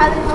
how